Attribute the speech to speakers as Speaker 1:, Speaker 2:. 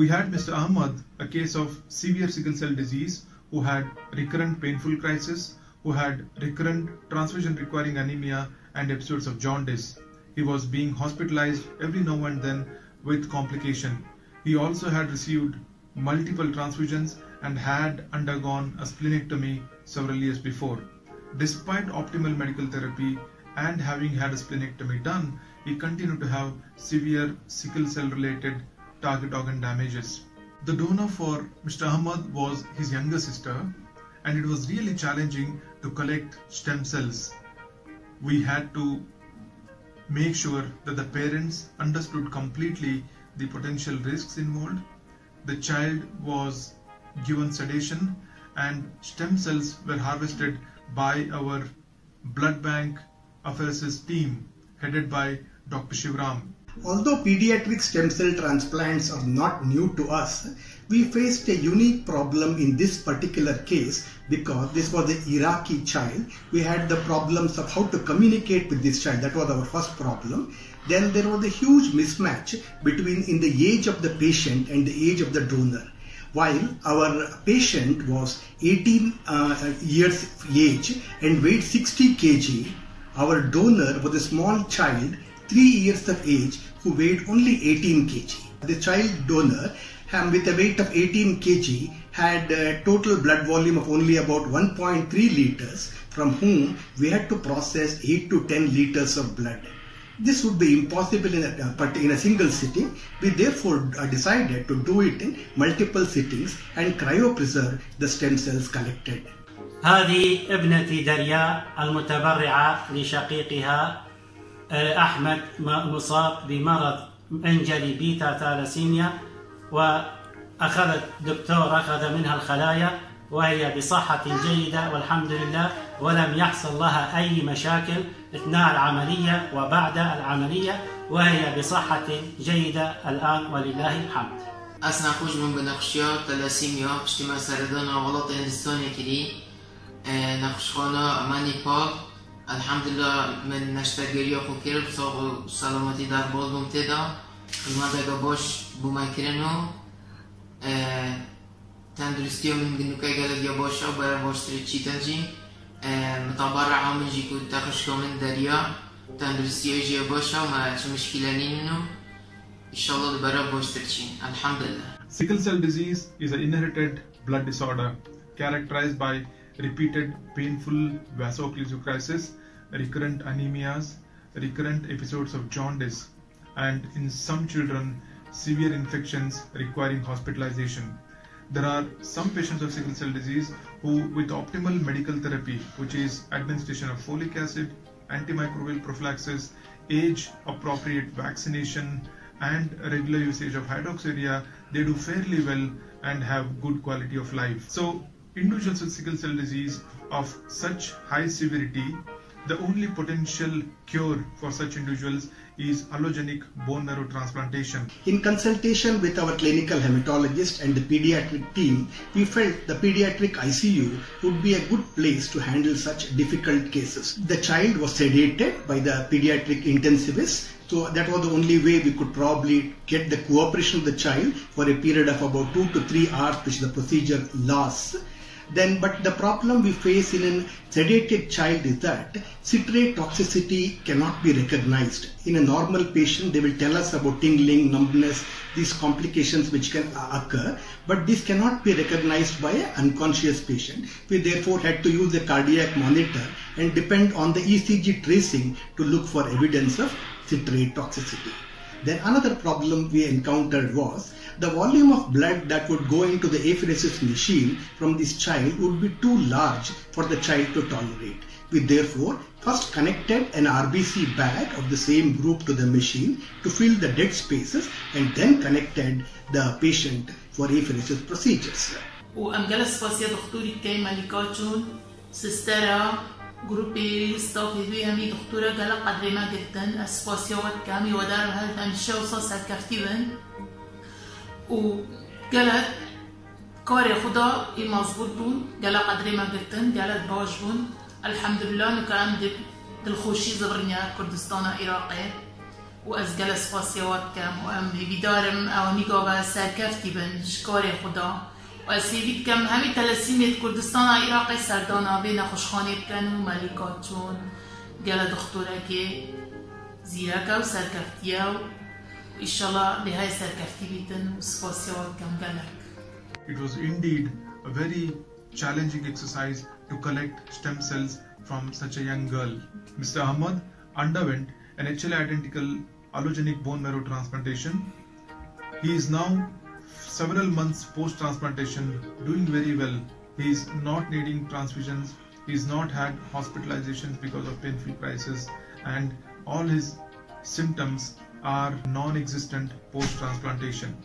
Speaker 1: We had Mr. Ahmad, a case of severe sickle cell disease, who had recurrent painful crisis, who had recurrent transfusion requiring anemia and episodes of jaundice. He was being hospitalized every now and then with complication. He also had received multiple transfusions and had undergone a splenectomy several years before. Despite optimal medical therapy and having had a splenectomy done, he continued to have severe sickle cell related target organ damages. The donor for Mr. Ahmad was his younger sister, and it was really challenging to collect stem cells. We had to make sure that the parents understood completely the potential risks involved. The child was given sedation, and stem cells were harvested by our blood bank apheresis team headed by Dr. Shivaram.
Speaker 2: Although pediatric stem cell transplants are not new to us, we faced a unique problem in this particular case because this was an Iraqi child. We had the problems of how to communicate with this child. That was our first problem. Then there was a huge mismatch between in the age of the patient and the age of the donor. While our patient was 18 uh, years of age and weighed 60 kg, our donor was a small child, 3 years of age, who weighed only 18 kg. The child donor um, with a weight of 18 kg had a total blood volume of only about 1.3 liters from whom we had to process 8 to 10 liters of blood. This would be impossible in a, but in a single sitting. We therefore decided to do it in multiple sittings and cryopreserve the stem cells collected.
Speaker 3: هذه ابنتي دريا المتبرعة لشقيقها أحمد مصاب بمرض أنجلي بيتا ثالاسيميا وأخذت دكتور أخذ منها الخلايا وهي بصحة جيدة والحمد لله ولم يحصل لها أي مشاكل أثناء العملية وبعد العملية وهي بصحة جيدة الآن ولله الحمد.
Speaker 4: أسنا خوش من بنخشيا تلاسيميا بشتما سردانا غلط هندستاني كلي نخشخانا أماني باك الحمد لله من نشتگیری خو کرد و سلامتی در باز بوم تدا خدمت اگه باش بوم کرنو تندرستی من گنو که گلد یا باشا برای باش تری چی تنجی متبرع عامل جی کود تخش من دریا تندرستی جی باشا ما چه مشکله نینو inshallah برای باش تری چی الحمد لله
Speaker 1: Sickle cell disease is an inherited blood disorder characterized by repeated painful vaso-occlusive recurrent anemias, recurrent episodes of jaundice, and in some children, severe infections requiring hospitalization. There are some patients of sickle cell disease who, with optimal medical therapy, which is administration of folic acid, antimicrobial prophylaxis, age appropriate vaccination, and regular usage of hydroxyurea, they do fairly well and have good quality of life. So individuals with sickle cell disease of such high severity, the only potential cure for such individuals is allogenic bone marrow transplantation.
Speaker 2: In consultation with our clinical hematologist and the pediatric team, we felt the pediatric ICU would be a good place to handle such difficult cases. The child was sedated by the pediatric intensivist so that was the only way we could probably get the cooperation of the child for a period of about two to three hours, which the procedure lasts. Then, but the problem we face in a sedated child is that citrate toxicity cannot be recognized. In a normal patient, they will tell us about tingling, numbness, these complications which can occur, but this cannot be recognized by an unconscious patient. We therefore had to use a cardiac monitor and depend on the ECG tracing to look for evidence of citrate toxicity. Then another problem we encountered was the volume of blood that would go into the apheresis machine from this child would be too large for the child to tolerate. We therefore first connected an RBC bag of the same group to the machine to fill the dead spaces and then connected the patient for apheresis procedures.
Speaker 5: وأم جلس فاسيا دكتوري كيما لكاتون سسترا جروبي ستافي في أمي دكتورة جلا قدر ما جدا أسفاسيوات كامي ودار هل تنشو صاص وقالت کار خدا ای مضبوط بون جلا قدری ما گرتن جلا باش بون الحمد الحمدلله نکرم دلخوشی زبرنیا کردستان عراقی و از گل سپاس یاد کم و ام بیدارم أو نگاه و سرکفتی بن شکار خدا. و از هیوید همي همی كردستان عراقي عراقی سردانا بین خوشخانه بكن و ملیکات چون گل دختوره و سرکفتیه و Inshallah.
Speaker 1: It was indeed a very challenging exercise to collect stem cells from such a young girl. Mr. Ahmad underwent an HLA identical allogenic bone marrow transplantation. He is now several months post transplantation doing very well. He is not needing transfusions, he has not had hospitalizations because of painful crisis, and all his symptoms are non-existent post transplantation.